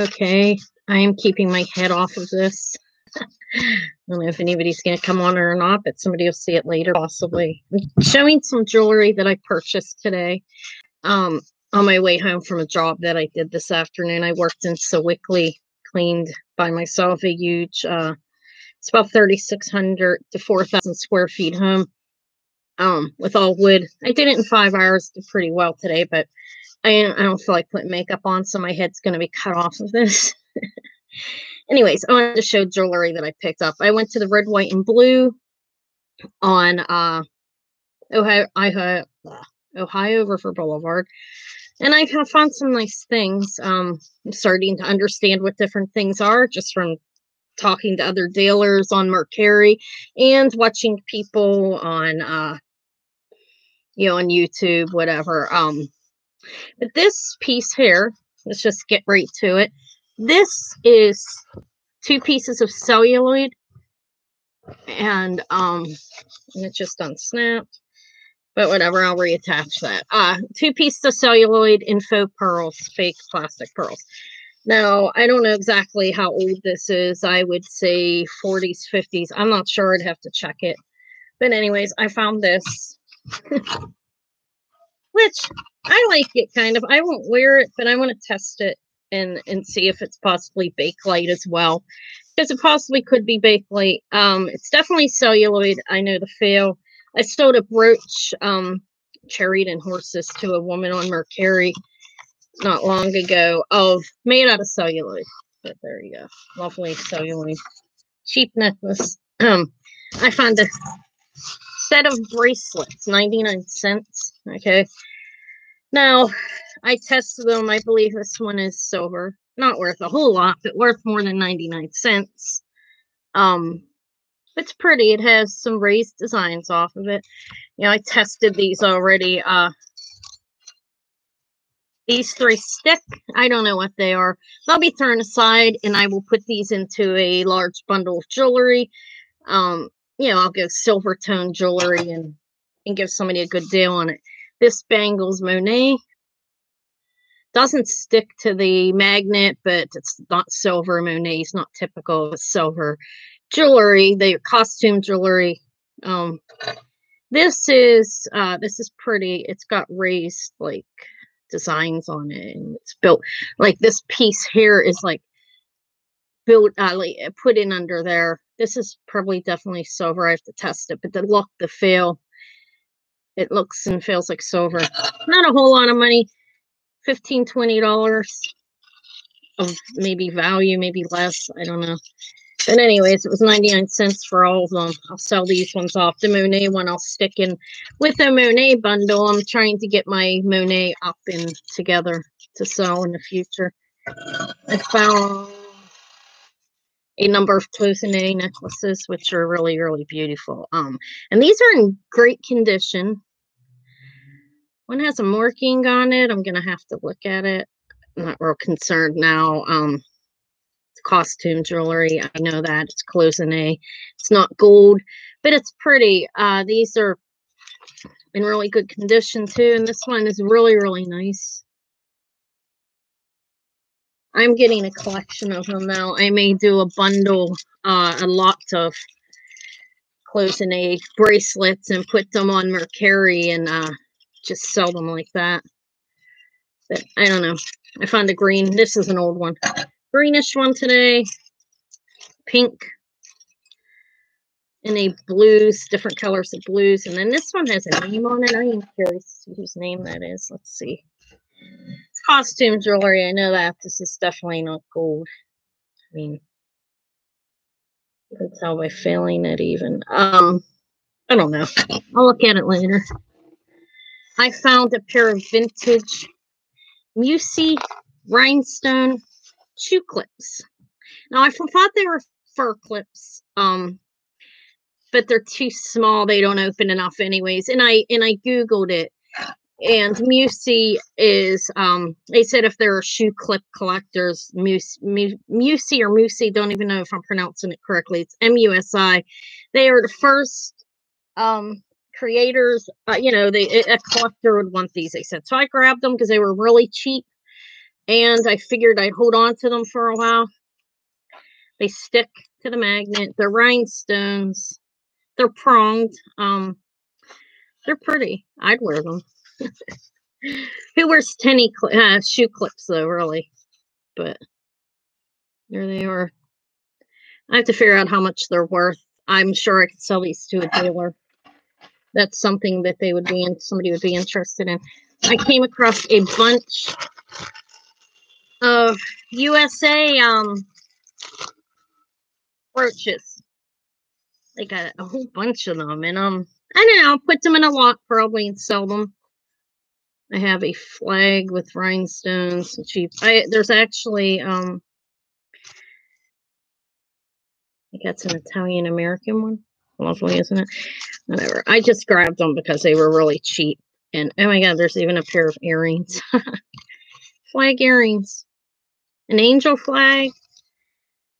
Okay, I am keeping my head off of this. I don't know if anybody's going to come on or not, but somebody will see it later, possibly. I'm showing some jewelry that I purchased today um, on my way home from a job that I did this afternoon. I worked in Sewickley, cleaned by myself a huge, uh, it's about 3,600 to 4,000 square feet home um, with all wood. I did it in five hours, did pretty well today, but I, I don't feel like putting makeup on, so my head's going to be cut off of this. Anyways, I wanted to show jewelry that I picked up. I went to the red, white, and blue on uh, Ohio, Ohio, Ohio River for Boulevard. And I found some nice things. Um, I'm starting to understand what different things are just from talking to other dealers on Mercari and watching people on uh you know on YouTube, whatever. Um but this piece here, let's just get right to it. This is two pieces of celluloid and um it's just unsnapped. But whatever, I'll reattach that. Uh two pieces of celluloid in faux pearls, fake plastic pearls. Now, I don't know exactly how old this is. I would say 40s, 50s. I'm not sure. I'd have to check it. But anyways, I found this. Which I like it kind of. I won't wear it, but I want to test it and and see if it's possibly bakelite as well. Because it possibly could be bakelite. Um, it's definitely celluloid. I know the feel. I sold a brooch, um, Cherried and horses to a woman on Mercari not long ago of made out of celluloid. But there you go. Lovely celluloid. Cheap necklace. Um, I found a set of bracelets, 99 cents. Okay. Now, I tested them. I believe this one is silver. Not worth a whole lot, but worth more than 99 cents. Um, it's pretty. It has some raised designs off of it. You know, I tested these already. Uh, these three stick. I don't know what they are. They'll be thrown aside, and I will put these into a large bundle of jewelry. Um, you know, I'll go silver tone jewelry and and give somebody a good deal on it. This bangles Monet doesn't stick to the magnet, but it's not silver. Monet is not typical of silver jewelry. the costume jewelry. Um, this is uh, this is pretty. It's got raised like designs on it and it's built like this piece here is like built uh, like put in under there this is probably definitely silver i have to test it but the look the feel it looks and feels like silver not a whole lot of money 15 20 dollars of maybe value maybe less i don't know but anyways, it was 99 cents for all of them. I'll sell these ones off. The Monet one I'll stick in with the Monet bundle. I'm trying to get my Monet up and together to sell in the future. I found a number of Cloisonne necklaces, which are really, really beautiful. Um, and these are in great condition. One has a marking on it. I'm going to have to look at it. I'm not real concerned now. Um, costume jewelry. I know that it's cloisonne. It's not gold, but it's pretty. Uh, these are in really good condition too, and this one is really, really nice. I'm getting a collection of them now. I may do a bundle, uh, a lot of cloisonne bracelets and put them on Mercari and uh, just sell them like that. But I don't know. I found a green. This is an old one greenish one today, pink, and a blues, different colors of blues. And then this one has a name on it. I am curious whose name that is. Let's see. Costume jewelry. I know that. This is definitely not gold. I mean, can tell by feeling it even. Um, I don't know. I'll look at it later. I found a pair of vintage Musi rhinestone shoe clips. Now I thought they were fur clips, um, but they're too small. They don't open enough, anyways. And I and I googled it, and Musi is um, they said if there are shoe clip collectors, Musi, or Musi, don't even know if I'm pronouncing it correctly. It's M U S I. They are the first um creators. Uh, you know, they a collector would want these. They said so. I grabbed them because they were really cheap and I figured I'd hold on to them for a while. They stick to the magnet. They're rhinestones. They're pronged. Um, they're pretty. I'd wear them. Who wears tenny cl uh, shoe clips though? Really, but there they are. I have to figure out how much they're worth. I'm sure I could sell these to a dealer. That's something that they would be in. Somebody would be interested in. I came across a bunch of USA um brooches. They got a whole bunch of them, and um, I don't know. I'll put them in a lot probably and sell them. I have a flag with rhinestones. Cheap. I there's actually um. I that's an Italian American one. Lovely, isn't it? Whatever. I just grabbed them because they were really cheap. And oh my god, there's even a pair of earrings. flag earrings. An angel flag.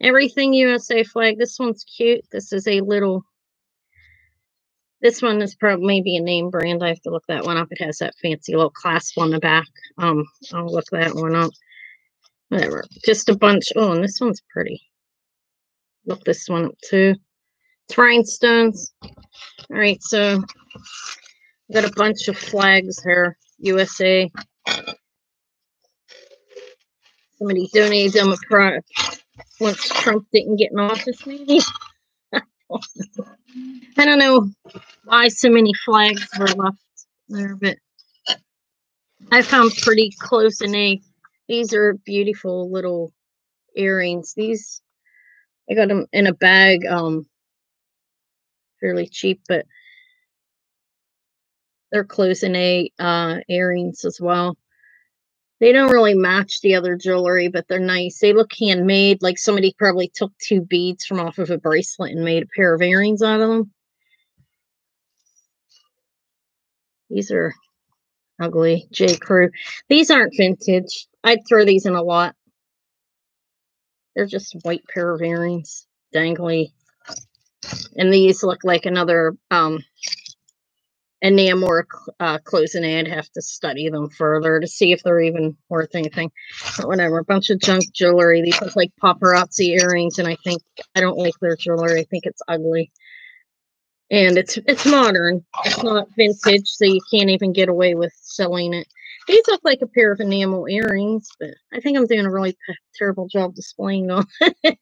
Everything USA flag. This one's cute. This is a little. This one is probably maybe a name brand. I have to look that one up. It has that fancy little clasp on the back. Um, I'll look that one up. Whatever. Just a bunch. Oh, and this one's pretty. Look this one up too. It's rhinestones. All right, so I've got a bunch of flags here. USA. Somebody donated them a product once Trump didn't get in office, maybe. I don't know why so many flags were left there, but I found pretty close in A. these are beautiful little earrings. These I got them in a bag, um fairly cheap, but they're cloisonne uh, earrings as well. They don't really match the other jewelry, but they're nice. They look handmade, like somebody probably took two beads from off of a bracelet and made a pair of earrings out of them. These are ugly. J. Crew. These aren't vintage. I'd throw these in a lot. They're just white pair of earrings, dangly. And these look like another um, Namor uh, cloisonne. I'd have to study them further to see if they're even worth anything. But whatever, a bunch of junk jewelry. These look like paparazzi earrings, and I think I don't like their jewelry. I think it's ugly, and it's it's modern. It's not vintage, so you can't even get away with selling it. These look like a pair of enamel earrings, but I think I'm doing a really terrible job displaying them.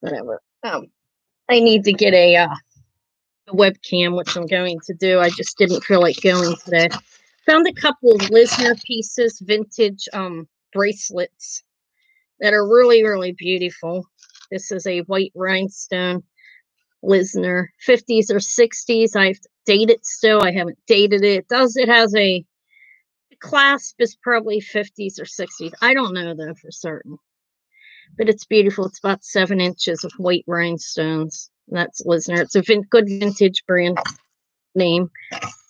whatever. Um, I need to get a uh, a webcam, which I'm going to do. I just didn't feel like going today. Found a couple of Lisner pieces, vintage um, bracelets that are really, really beautiful. This is a white rhinestone Lisner, 50s or 60s. I've dated still. I haven't dated it. it does it has a clasp is probably 50s or 60s. I don't know though for certain. But it's beautiful. It's about seven inches of white rhinestones. That's Lisner. It's a vin good vintage brand name.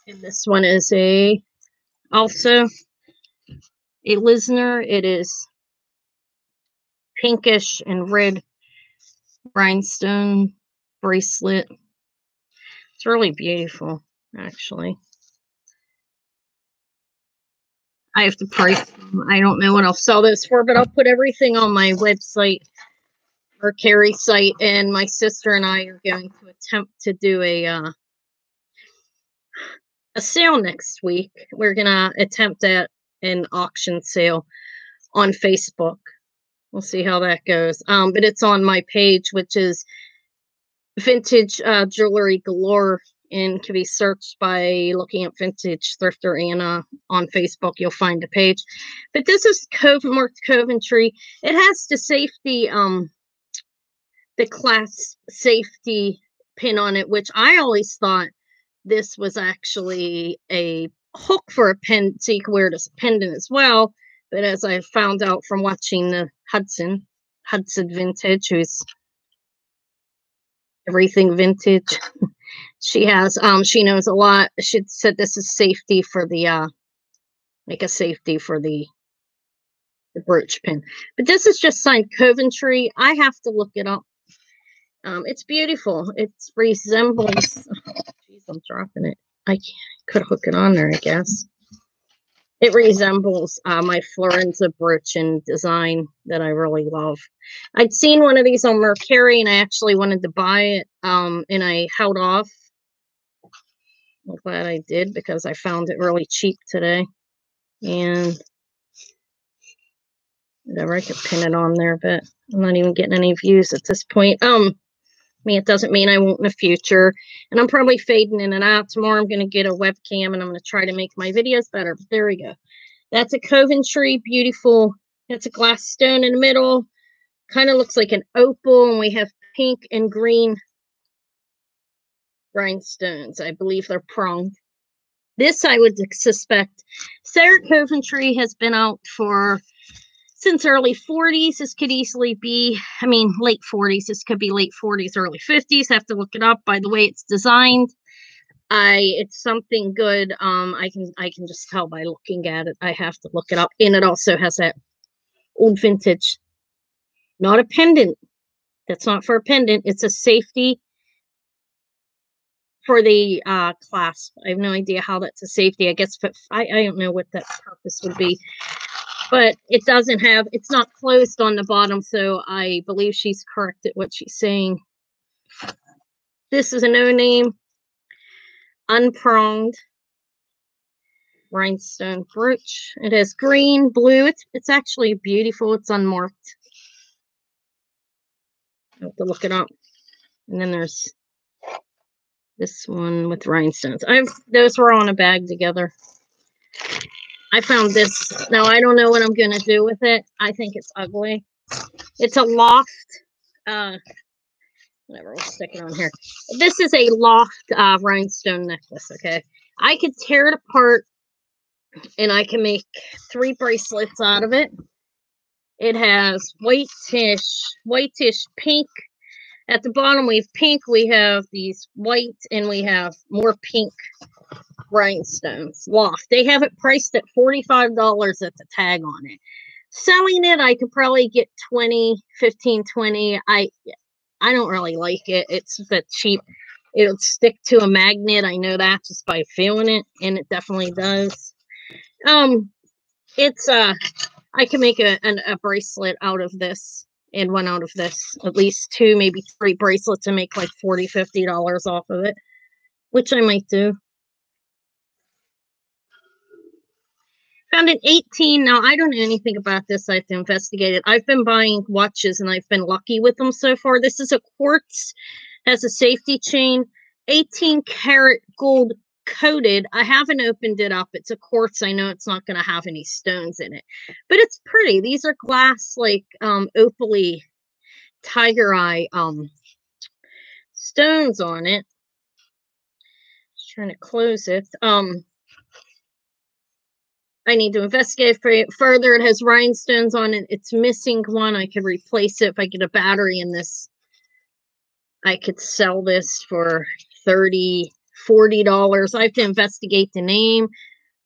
And this one is a also a Lisner. It is pinkish and red rhinestone bracelet. It's really beautiful, actually. I have to price them. I don't know what I'll sell this for, but I'll put everything on my website Mercari site, and my sister and I are going to attempt to do a uh, a sale next week. We're gonna attempt at an auction sale on Facebook. We'll see how that goes. Um, but it's on my page, which is Vintage uh, Jewelry Galore, and can be searched by looking at Vintage Thrifter Anna on Facebook. You'll find the page. But this is Cove marked Coventry. It has the safety um the class safety pin on it, which I always thought this was actually a hook for a pen, so you wear it as a pendant as well. But as I found out from watching the Hudson, Hudson Vintage, who's everything vintage, she has, um, she knows a lot. She said this is safety for the, uh, like a safety for the the brooch pin. But this is just signed Coventry. I have to look it up um, it's beautiful. It resembles. Jeez, I'm dropping it. I could hook it on there, I guess. It resembles uh, my Florenza brooch in design that I really love. I'd seen one of these on Mercari and I actually wanted to buy it um, and I held off. I'm glad I did because I found it really cheap today. And whatever, I could pin it on there, but I'm not even getting any views at this point. Um, Mean, it doesn't mean I won't in the future. And I'm probably fading in and out. Tomorrow I'm going to get a webcam and I'm going to try to make my videos better. But there we go. That's a Coventry. Beautiful. That's a glass stone in the middle. Kind of looks like an opal. And we have pink and green rhinestones. I believe they're pronged. This I would suspect. Sarah Coventry has been out for since early 40s. This could easily be, I mean, late 40s. This could be late 40s, early 50s. I have to look it up by the way it's designed. I it's something good. Um, I can I can just tell by looking at it. I have to look it up, and it also has that old vintage, not a pendant. That's not for a pendant. It's a safety for the uh, clasp. I have no idea how that's a safety. I guess I I don't know what that purpose would be but it doesn't have it's not closed on the bottom so i believe she's correct at what she's saying. This is a no name. Unpronged. Rhinestone brooch. It has green blue. It's it's actually beautiful. It's unmarked. I have to look it up. And then there's this one with rhinestones. I've those were on a bag together I found this. Now, I don't know what I'm going to do with it. I think it's ugly. It's a loft. Uh, whatever, we'll stick it on here. This is a loft uh, rhinestone necklace, okay? I could tear it apart and I can make three bracelets out of it. It has whitish, whitish pink. At the bottom, we have pink. We have these white, and we have more pink rhinestones loft. They have it priced at $45 at the tag on it. Selling it, I could probably get 20, 15, 20. I I don't really like it. It's a cheap. It'll stick to a magnet. I know that just by feeling it, and it definitely does. Um, it's uh, I can make a an, a bracelet out of this and one out of this. At least two, maybe three bracelets, and make like 40 50 dollars off of it, which I might do. Found an 18. Now, I don't know anything about this. I have to investigate it. I've been buying watches and I've been lucky with them so far. This is a quartz, has a safety chain, 18 karat gold coated. I haven't opened it up. It's a quartz. I know it's not going to have any stones in it, but it's pretty. These are glass, like um, opaly tiger eye um, stones on it. Just trying to close it. Um, I need to investigate further. It has rhinestones on it. It's missing one. I could replace it if I get a battery in this. I could sell this for 30 $40. I have to investigate the name.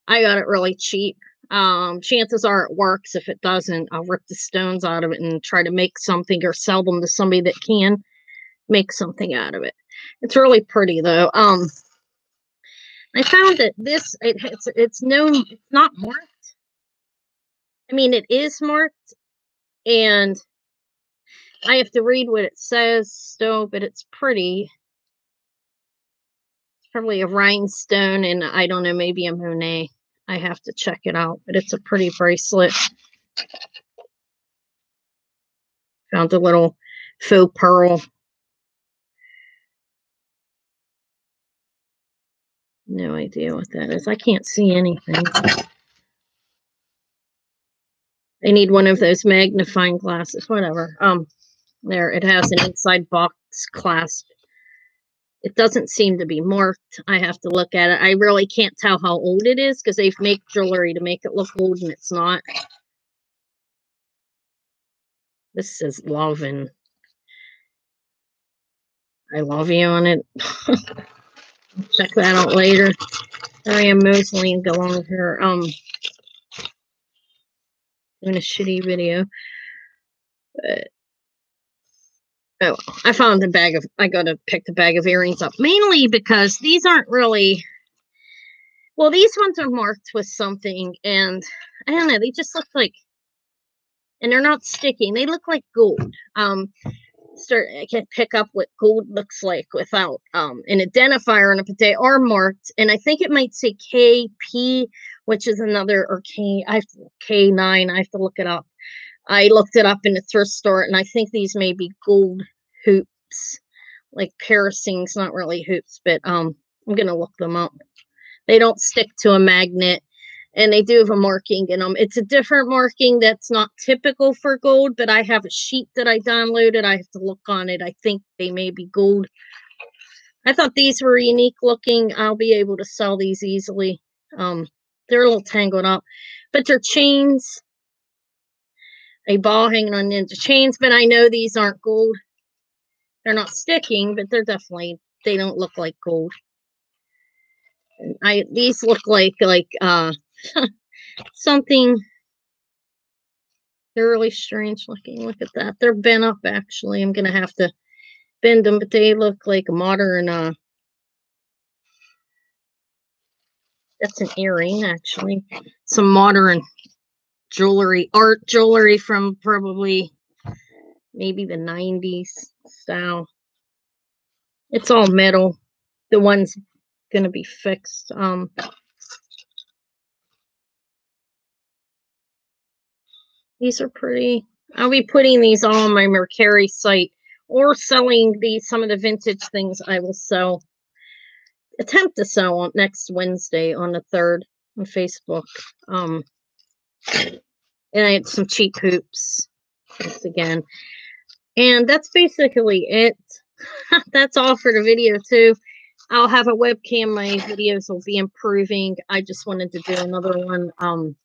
I got it really cheap. Um, chances are it works. If it doesn't, I'll rip the stones out of it and try to make something or sell them to somebody that can make something out of it. It's really pretty though. Um, I found that this it, it's it's known it's not marked. I mean, it is marked, and I have to read what it says still, but it's pretty. It's probably a rhinestone, and I don't know, maybe a Monet. I have to check it out, but it's a pretty bracelet. Found a little faux pearl No idea what that is. I can't see anything. I need one of those magnifying glasses, whatever. Um, there, it has an inside box clasp. It doesn't seem to be marked. I have to look at it. I really can't tell how old it is because they've made jewelry to make it look old and it's not. This says love and I love you on it. check that out later. I am mostly go on with her um doing a shitty video. But oh I found the bag of I gotta pick the bag of earrings up. Mainly because these aren't really Well, these ones are marked with something, and I don't know, they just look like, and they're not sticking. They look like gold. Um, I can't pick up what gold looks like without um an identifier on it, they are marked, and I think it might say KP, which is another or K. I have to, K9. I have to look it up. I looked it up in the thrift store, and I think these may be gold hoops, like piercings, not really hoops, but um, I'm gonna look them up. They don't stick to a magnet, and they do have a marking in them. It's a different marking that's not typical for gold, but I have a sheet that I downloaded. I have to look on it. I think they may be gold. I thought these were unique looking. I'll be able to sell these easily. Um, they're a little tangled up, but they're chains a ball hanging on the end of chains, but I know these aren't gold. They're not sticking, but they're definitely, they don't look like gold. I These look like, like, uh, something, they're really strange looking. Look at that. They're bent up, actually. I'm going to have to bend them, but they look like a modern, uh, that's an earring, actually. Some modern jewelry, art jewelry from probably maybe the 90s style. It's all metal. The one's going to be fixed. Um, these are pretty. I'll be putting these all on my Mercari site or selling these, some of the vintage things I will sell, attempt to sell on next Wednesday on the 3rd on Facebook. Um, and I had some cheap hoops once again. And that's basically it. that's all for the video too. I'll have a webcam. My videos will be improving. I just wanted to do another one. Um,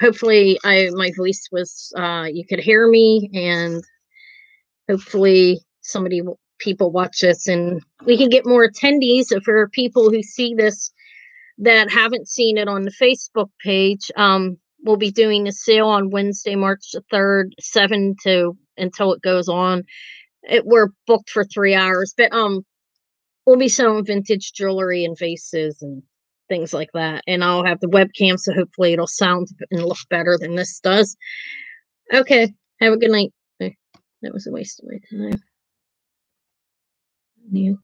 hopefully, I my voice was uh, you could hear me, and hopefully, somebody people watch this, and we can get more attendees. For people who see this that haven't seen it on the Facebook page, um, we'll be doing a sale on Wednesday, March the 3rd, 7 to until it goes on. It, we're booked for three hours, but um, we'll be selling vintage jewelry and vases and things like that. And I'll have the webcam, so hopefully it'll sound and look better than this does. Okay, have a good night. That was a waste of my time. You.